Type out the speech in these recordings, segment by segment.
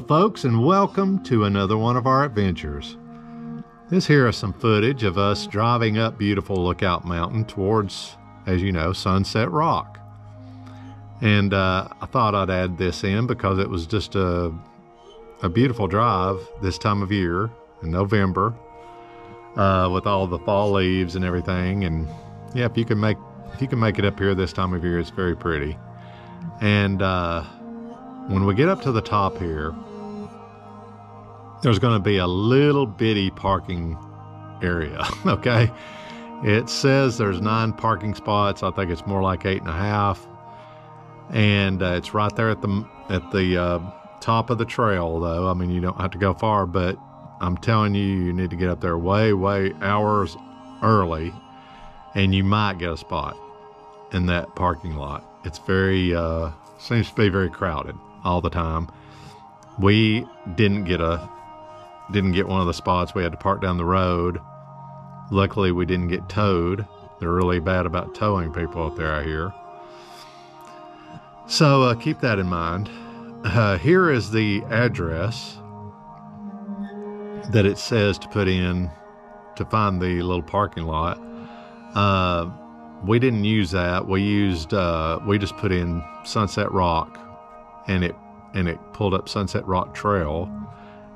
Folks, and welcome to another one of our adventures. This here is some footage of us driving up beautiful Lookout Mountain towards, as you know, Sunset Rock. And uh, I thought I'd add this in because it was just a, a beautiful drive this time of year in November uh, with all the fall leaves and everything. And yeah, if you can make if you can make it up here this time of year, it's very pretty. And uh, when we get up to the top here, there's going to be a little bitty parking area. okay, it says there's nine parking spots. I think it's more like eight and a half, and uh, it's right there at the at the uh, top of the trail. Though I mean, you don't have to go far, but I'm telling you, you need to get up there way, way hours early, and you might get a spot in that parking lot. It's very uh, seems to be very crowded all the time. We didn't get a didn't get one of the spots. We had to park down the road. Luckily, we didn't get towed. They're really bad about towing people up there, I hear. So uh, keep that in mind. Uh, here is the address that it says to put in to find the little parking lot. Uh, we didn't use that. We used uh, we just put in Sunset Rock, and it and it pulled up Sunset Rock Trail,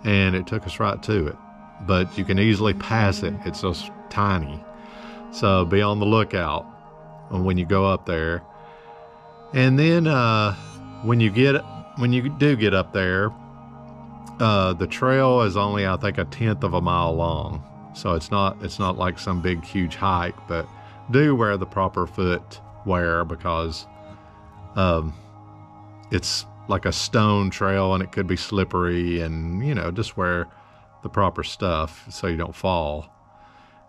and it took us right to it. But you can easily pass it. It's just tiny, so be on the lookout when you go up there. And then uh, when you get when you do get up there, uh, the trail is only I think a tenth of a mile long, so it's not it's not like some big huge hike, but do wear the proper footwear because um, it's like a stone trail and it could be slippery and you know just wear the proper stuff so you don't fall.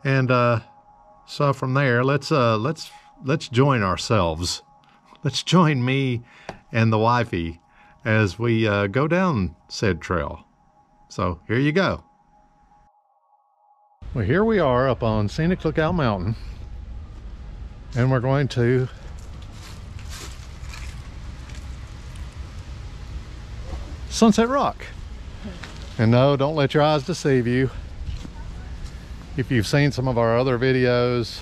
And uh, so from there let's uh, let's let's join ourselves. Let's join me and the wifey as we uh, go down said trail. So here you go. Well here we are up on scenic lookout mountain. And we're going to Sunset Rock. And no, don't let your eyes deceive you. If you've seen some of our other videos,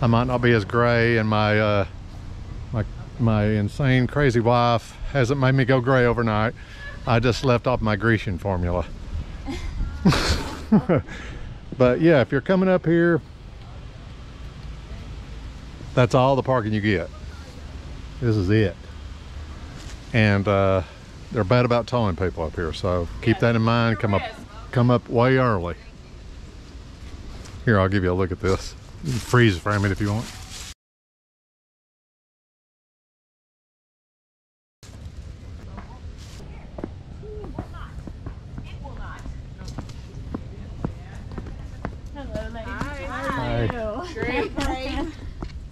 I might not be as gray and my uh, my, my insane crazy wife hasn't made me go gray overnight. I just left off my Grecian formula. but yeah, if you're coming up here, that's all the parking you get. This is it. And uh, they're bad about towing people up here, so keep that in mind. Come up, come up way early. Here, I'll give you a look at this. Freeze frame it if you want.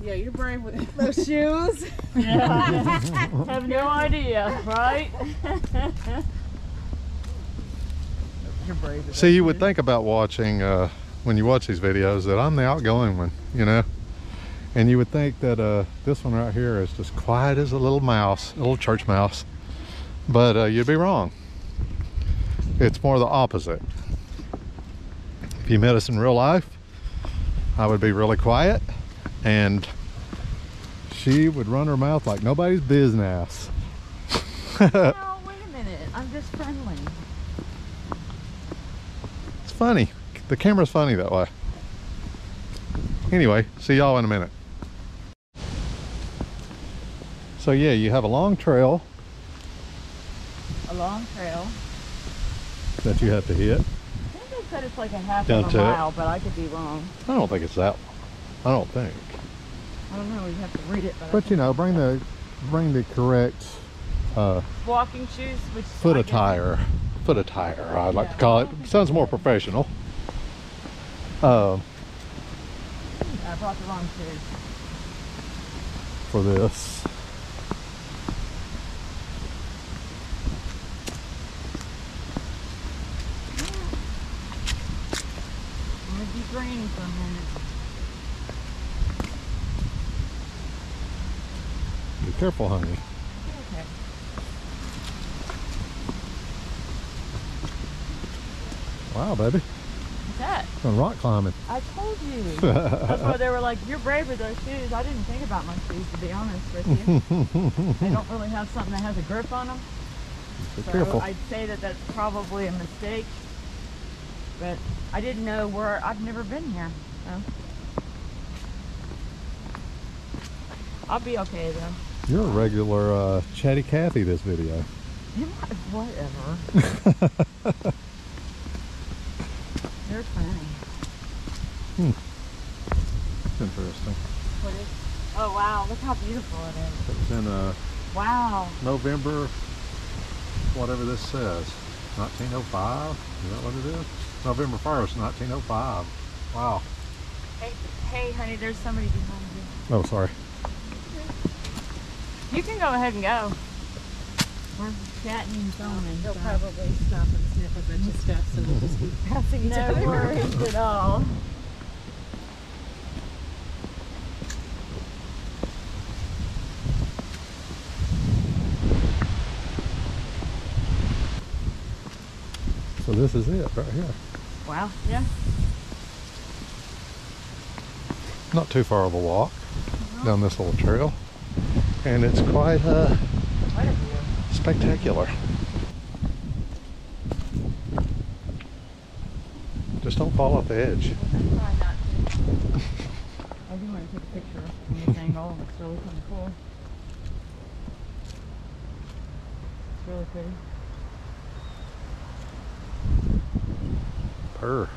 Yeah, you're brave with those shoes. Yeah, have no idea, right? You're brave. with See, you would think about watching, uh, when you watch these videos, that I'm the outgoing one, you know? And you would think that uh, this one right here is just quiet as a little mouse, a little church mouse. But uh, you'd be wrong. It's more the opposite. If you met us in real life, I would be really quiet and she would run her mouth like nobody's business. Oh, wait a minute. I'm just friendly. It's funny. The camera's funny that way. Anyway, see y'all in a minute. So yeah, you have a long trail A long trail. that you have to hit. I think they said it's like a half Down of to a it. mile, but I could be wrong. I don't think it's that. I don't think. I don't know. You have to read it. But, But you know, bring the bring the correct uh, think- walking shoes, which foot I guess- attire. Foot attire, I'd like to call it. Sounds more professional. Uh, I brought the wrong shoes. for this. I'm gonna be green for a minute. Careful, honey. Okay. Wow, baby. What's that? Going rock climbing. I told you. That's why they were like, you're brave with those shoes. I didn't think about my shoes, to be honest with you. they don't really have something that has a grip on them. Be So careful. I'd say that that's probably a mistake. But I didn't know where, I've never been here. So. I'll be okay though. You're a regular uh, chatty Cathy this video. Whatever. They're funny. Interesting. What is? Oh wow! Look how beautiful it is. It was in uh, Wow. November, whatever this says. 1905? Is that what it is? November 1st, 1905. Wow. Hey, hey, honey, there's somebody behind you. Oh, sorry. You can go ahead and go. We're chatting and filming. He'll so- probably stop and sniff a bunch of stuff, so we'll just keep passing each No other. worries at all. So this is it right here. Wow. Yeah. Not too far of a walk down this little trail. And it's quite uh, What a view. spectacular. Just don't fall off the edge. Try not to. I do want to take a picture from this angle. It's really kind of cool. It's really pretty. Purr.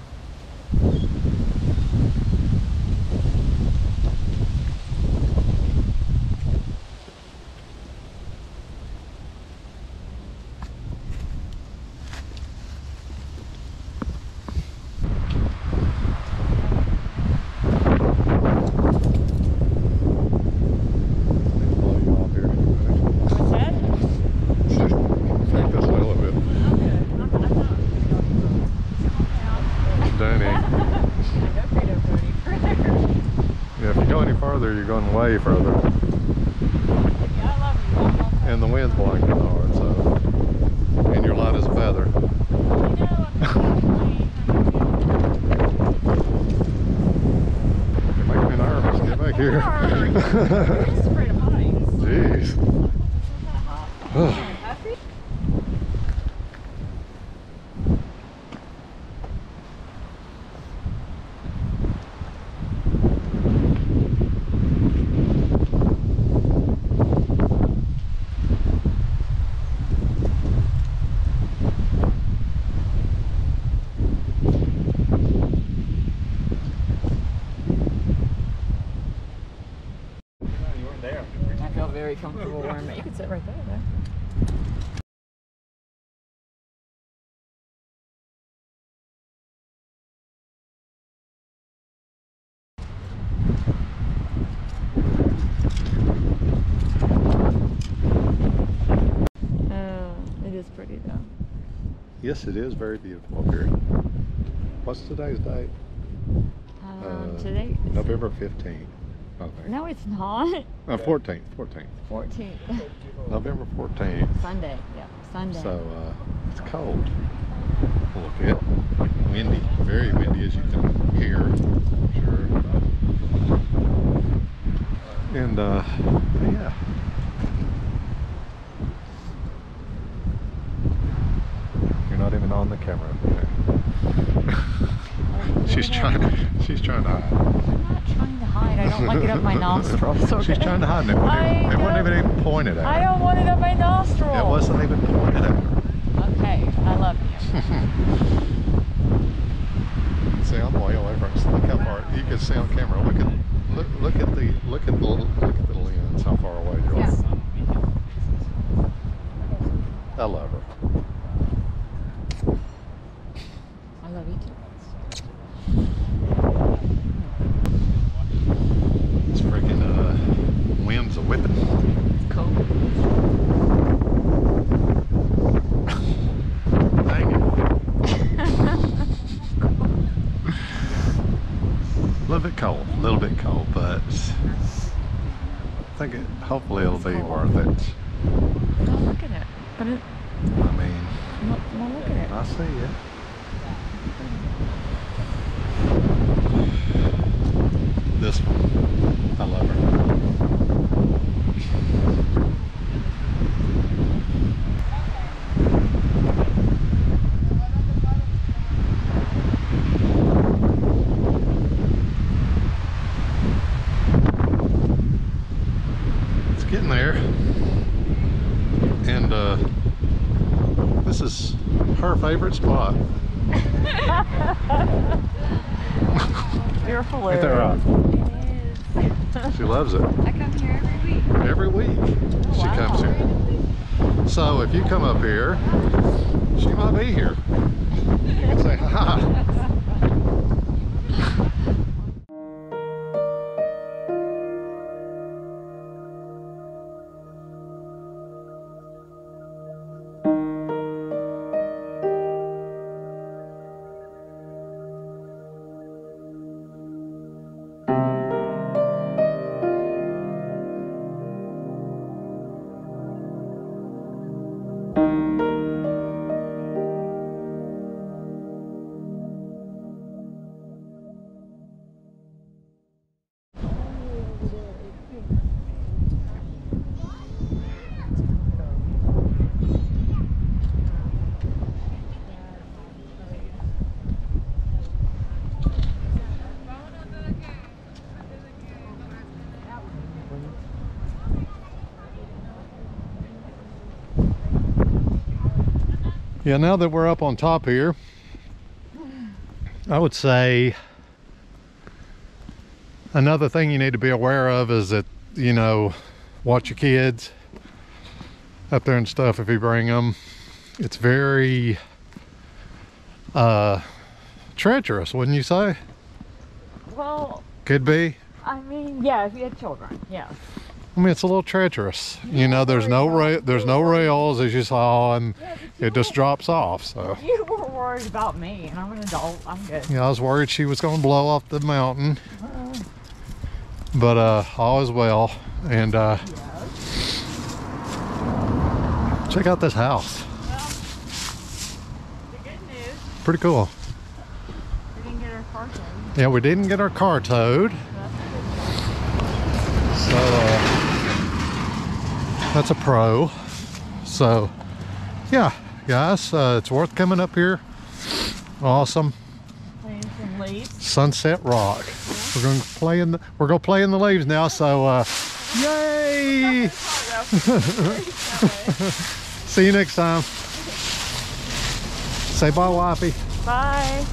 Blow you off here. What's that? Take this way a little bit. Danny. Yeah, if you go any farther, you're going way further. And the wind's blowing hard, so. And you're light as a feather. You're making me nervous. Get back here. Jeez. I feel very comfortable wearing it. You can sit right there, though. Oh, it is pretty though. Yes, it is very beautiful up here. What's today's date? Um, Uh, today, November 15th, Think. No, it's not. Uh, 14th, 14th. 14th. November 14th. Sunday. Yeah, Sunday. So, uh, it's cold. A little bit. Windy. Very windy as you can hear. Sure. And, uh, yeah. You're not even on the camera. she's trying. She's trying to hide. I'm not trying to hide. I don't like it up my nostrils. Okay? She's trying to hide. It wasn't, I even, it wasn't even pointed at her. I don't want it up my nostril. It wasn't even pointed at her. Okay, I love you. See, I'm way away from us. Look how far you can see on camera. Look at look look at the look at the look at the lens. How far away you are. Yeah. I love her. I love you too. think it, hopefully it'll be worth it. I'm not looking at it, but it. I mean. I'm not, I'm not looking at it. I see it. This one, I love her. It's there. And uh, this is her favorite spot. You're Ain't hilarious. that right? It is. She loves it. I come here every week. Every week she Wow. comes here. So if you come up here, she might be here. You can say hi. Yeah, now that we're up on top here, I would say another thing you need to be aware of is that, you know, watch your kids up there and stuff if you bring them. It's very uh, treacherous, wouldn't you say? Well, Could be. I mean, yeah, if you had children, yes. I mean, it's a little treacherous. You know, there's no ra- there's no rails as you saw, and it just drops off. So, You were worried about me, and I'm an adult. I'm good. yeah, I was worried she was going to blow off the mountain, but uh, all is well. And uh, check out this house. The good news, Pretty cool. we didn't get our car towed. Yeah, we didn't get our car towed, That's so uh, that's a pro. So, yeah, guys, uh, it's worth coming up here. Awesome. Sunset Rock. We're going to play in the, we're going to play in the leaves now. So, uh, yay! See you next time. Say bye, wifey. Bye.